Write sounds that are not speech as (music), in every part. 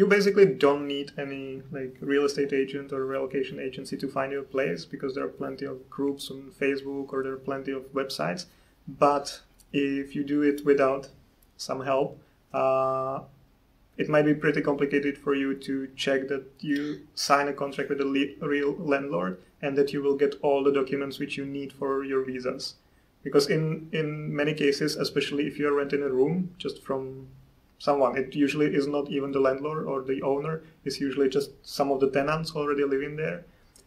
you basically don't need any like real estate agent or relocation agency to find your place because there are plenty of groups on Facebook or there are plenty of websites. But if you do it without some help, uh, it might be pretty complicated for you to check that you sign a contract with a le- real landlord and that you will get all the documents which you need for your visas. Because in, in many cases, especially if you're renting a room just from someone, it usually is not even the landlord or the owner, it's usually just some of the tenants already living there.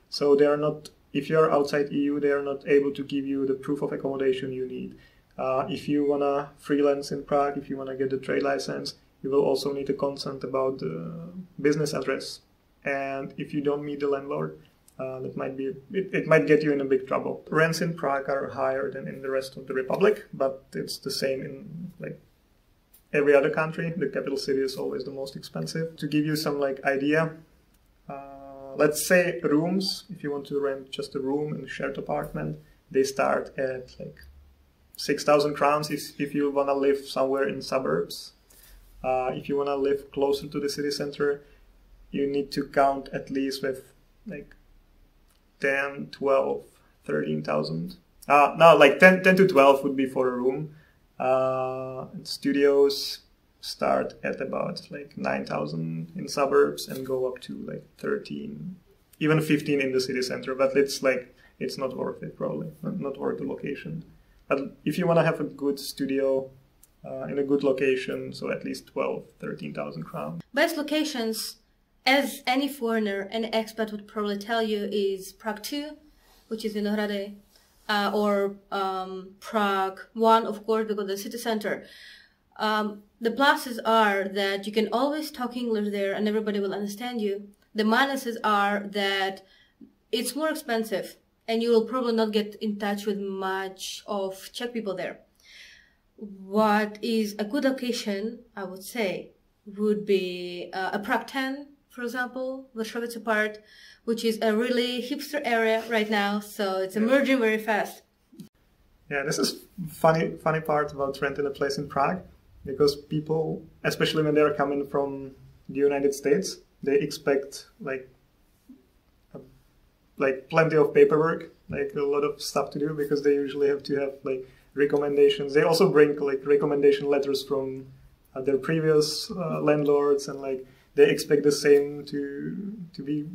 So they are not, if you're outside EU, they are not able to give you the proof of accommodation you need. Uh, if you wanna freelance in Prague, if you wanna get the trade license, you will also need a consent about the business address. And if you don't meet the landlord, uh, that might be it, it might get you in a big trouble. Rents in Prague are higher than in the rest of the republic, but it's the same in like every other country. The capital city is always the most expensive. To give you some like idea, uh, let's say rooms. If you want to rent just a room in a shared apartment, they start at like six thousand crowns if, if you wanna live somewhere in suburbs. Uh, if you wanna live closer to the city center, you need to count at least with like 10, 12, 13,000. Uh, no, like 10, 10 to 12 would be for a room. Uh, studios start at about like 9,000 in suburbs and go up to like 13, even 15 in the city center. But it's like, it's not worth it probably, not, worth the location. But if you want to have a good studio uh, in a good location, so at least 12, 13,000 crowns. Best locations, as any foreigner, any expat would probably tell you, is Prague 2, which is Vinohrady, uh, or um, Prague 1, of course, because the city center. Um, the pluses are that you can always talk English there and everybody will understand you. The minuses are that it's more expensive and you will probably not get in touch with much of Czech people there. What is a good location, I would say, would be uh, a Prague 10, for example, the Vršovice part, which is a really hipster area right now, so it's emerging very fast. Yeah, this is funny funny part about renting a place in Prague, because people, especially when they're coming from the United States, they expect like like plenty of paperwork, like a lot of stuff to do because they usually have to have like recommendations. They also bring like recommendation letters from uh, their previous uh, landlords and like they expect the same to to be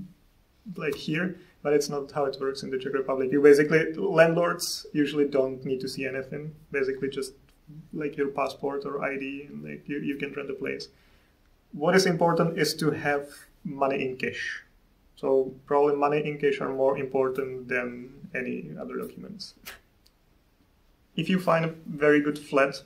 like here, but it's not how it works in the Czech Republic. You basically landlords usually don't need to see anything. Basically, just like your passport or ID, and like you, you can rent a place. What is important is to have money in cash. So probably money in cash are more important than any other documents. If you find a very good flat,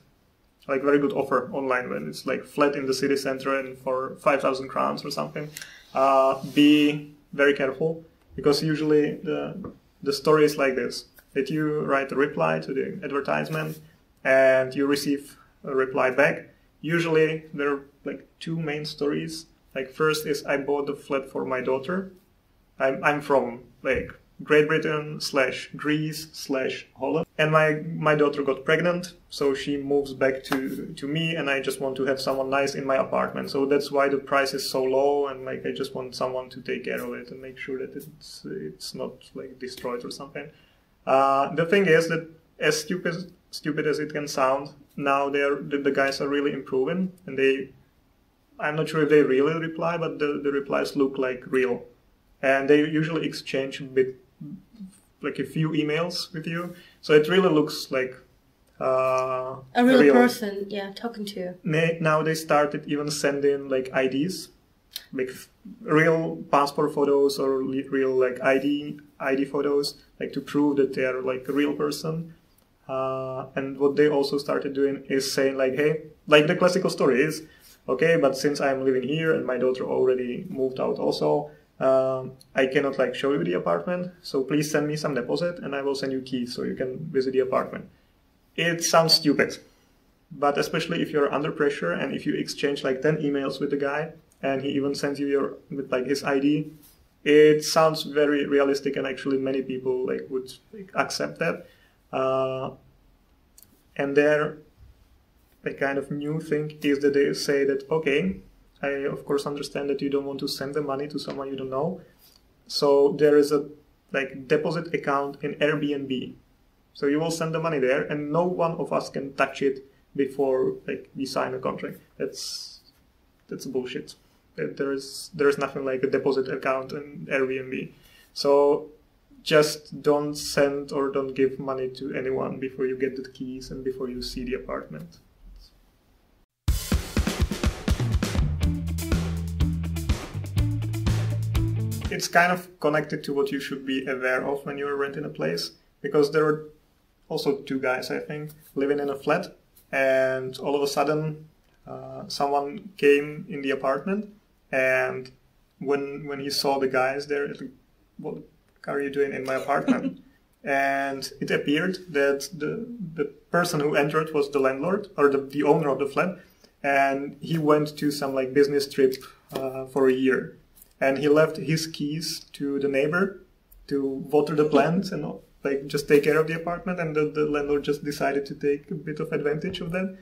like very good offer online when it's like flat in the city center and for 5,000 crowns or something, uh, be very careful because usually the, the story is like this, that you write a reply to the advertisement and you receive a reply back. Usually there are like two main stories. Like first is I bought the flat for my daughter I'm, I'm from like Great Britain slash Greece slash Holland. And my, my daughter got pregnant, so she moves back to, to me and I just want to have someone nice in my apartment. So that's why the price is so low and like I just want someone to take care of it and make sure that it's, it's not like destroyed or something. Uh, the thing is that as stupid, stupid as it can sound, now they're, the, the guys are really improving and they, I'm not sure if they really reply, but the, the replies look like real and they usually exchange a bit like a few emails with you. So it really looks like uh, a real, real, person yeah talking to you. Now they started even sending like ids like real passport photos or real like id id photos like to prove that they are like a real person. Uh, and what they also started doing is saying like hey like the classical story is okay but since i'm living here and my daughter already moved out also um, I cannot like show you the apartment, so please send me some deposit and I will send you keys so you can visit the apartment. It sounds stupid, but especially if you're under pressure and if you exchange like 10 emails with the guy and he even sends you your with like his ID, it sounds very realistic and actually many people like would like, accept that. Uh, and there, the kind of new thing is that they say that okay, I of course understand that you don't want to send the money to someone you don't know. So there is a like deposit account in Airbnb. So you will send the money there, and no one of us can touch it before like we sign a contract. That's that's bullshit. There is there is nothing like a deposit account in Airbnb. So just don't send or don't give money to anyone before you get the keys and before you see the apartment. It's kind of connected to what you should be aware of when you're renting a place because there are also two guys, I think, living in a flat, and all of a sudden, uh, someone came in the apartment, and when when he saw the guys there, it, what are you doing in my apartment? (laughs) and it appeared that the the person who entered was the landlord or the, the owner of the flat, and he went to some like business trip uh, for a year, and he left his keys to the neighbor to water the plants and like just take care of the apartment, and the, the landlord just decided to take a bit of advantage of that.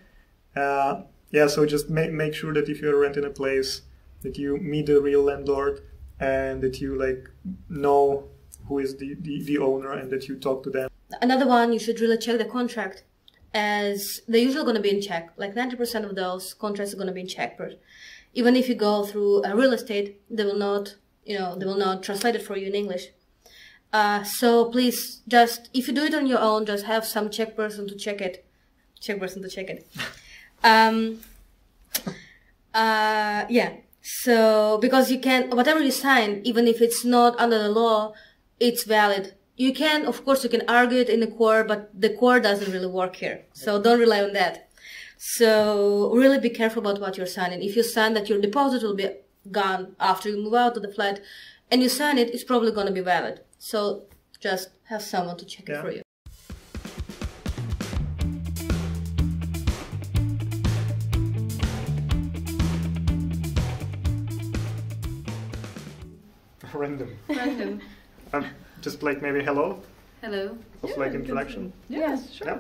Uh, yeah, so just make make sure that if you're renting a place, that you meet the real landlord and that you like know who is the, the, the owner and that you talk to them. Another one, you should really check the contract as they're usually going to be in Czech. Like 90% of those contracts are going to be in Czech. But even if you go through a real estate, they will not, you know, they will not translate it for you in English. Uh, so please just, if you do it on your own, just have some Czech person to check it. Czech person to check it. (laughs) um, uh, yeah. So, because you can, whatever you sign, even if it's not under the law, it's valid. You can, of course, you can argue it in the court, but the court doesn't really work here. So don't rely on that. So really be careful about what you're signing. If you sign that your deposit will be gone after you move out of the flat and you sign it, it's probably going to be valid. So just have someone to check yeah. it for you. Random. Random. (laughs) Um, just like maybe hello. Hello. Of yeah, like introduction. Yes, sure. Yeah.